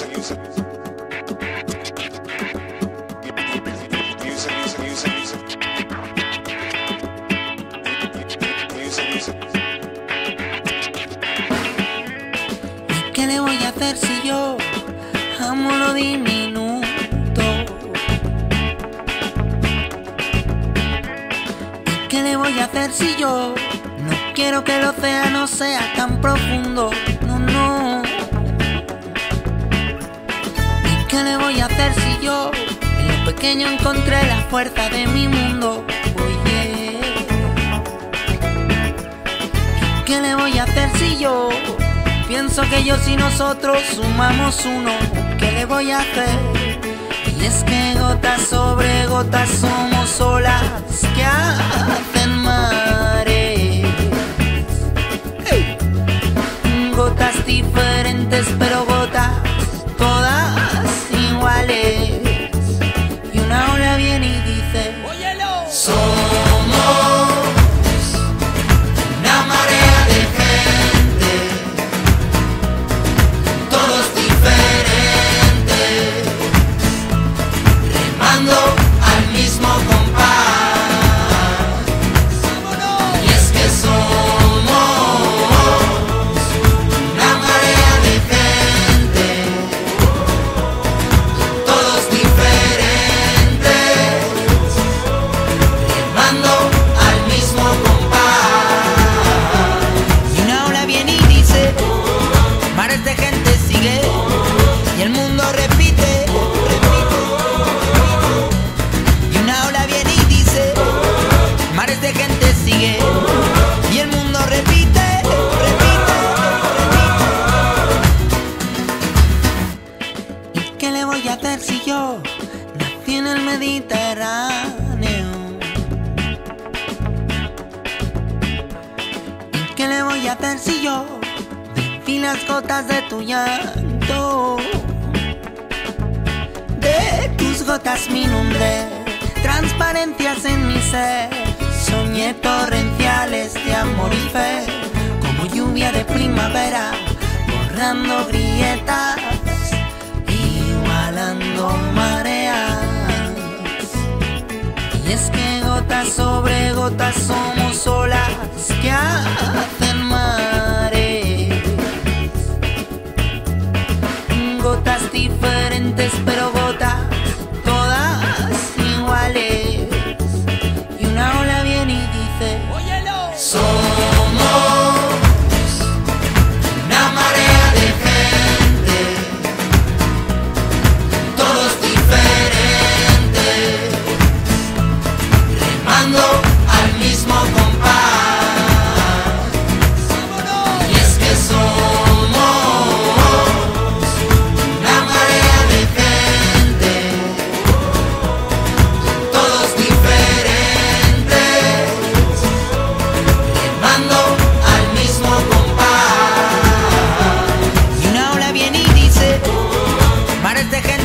¿Y qué le voy a hacer si yo amo lo diminuto? ¿Y qué le voy a hacer si yo no quiero que el océano sea tan profundo? En lo pequeño encontré la fuerza de mi mundo? Oye. ¿Y qué le voy a hacer si yo pienso que yo y nosotros sumamos uno? ¿Qué le voy a hacer? Y es que gotas sobre gotas somos olas que hacen hacer si yo nací en el Mediterráneo? ¿Y qué le voy a hacer si yo vi las gotas de tu llanto? De tus gotas mi nombre, transparencias en mi ser. Soñé torrenciales de amor y fe, como lluvia de primavera, borrando grietas, Es que gotas sobre gotas somos olas que hacen mares. Gotas diferentes pero proteger.